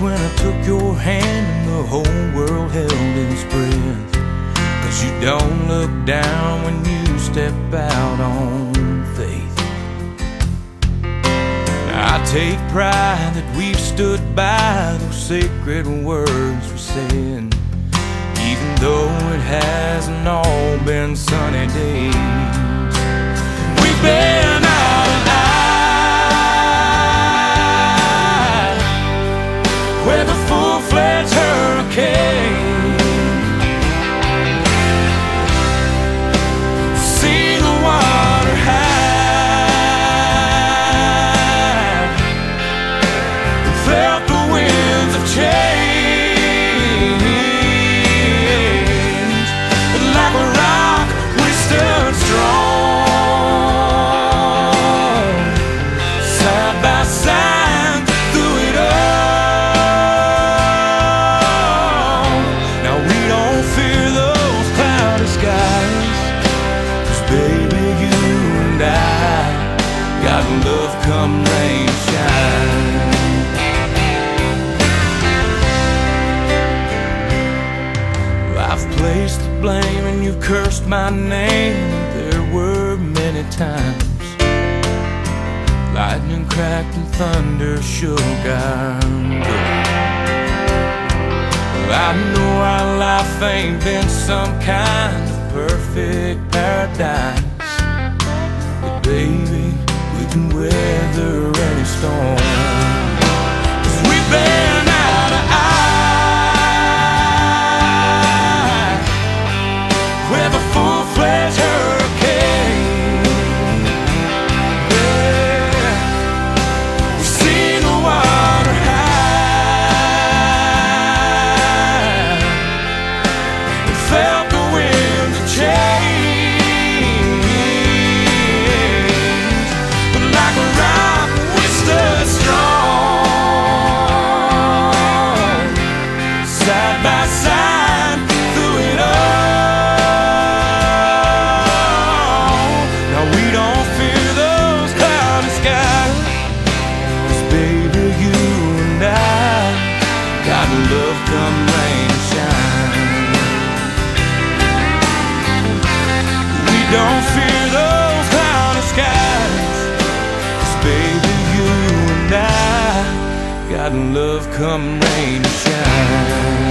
when I took your hand and the whole world held its breath. Cause you don't look down when you step out on faith. I take pride that we've stood by those sacred words we said. Even though it hasn't all been sunny days, we've been love come rain shine. I've placed the blame and you've cursed my name. There were many times lightning cracked and thunder shook our door. I know our life ain't been some kind of perfect paradise. But baby, weather any storm. By side through it all. Now we don't fear those cloudy skies. Cause baby, you and I got love come rain or shine. We don't fear those cloudy skies. Cause baby, you and I got love come rain or shine.